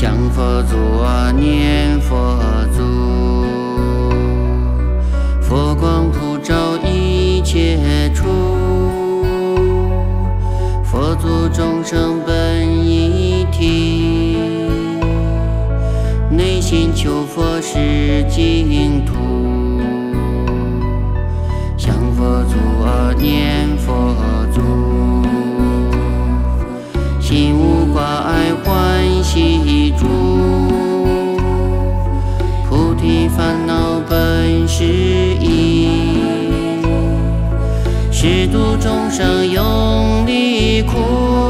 向佛祖啊念佛祖，佛光普照一切处，佛祖众生本一体，内心求佛是净土，是度众生，永离苦。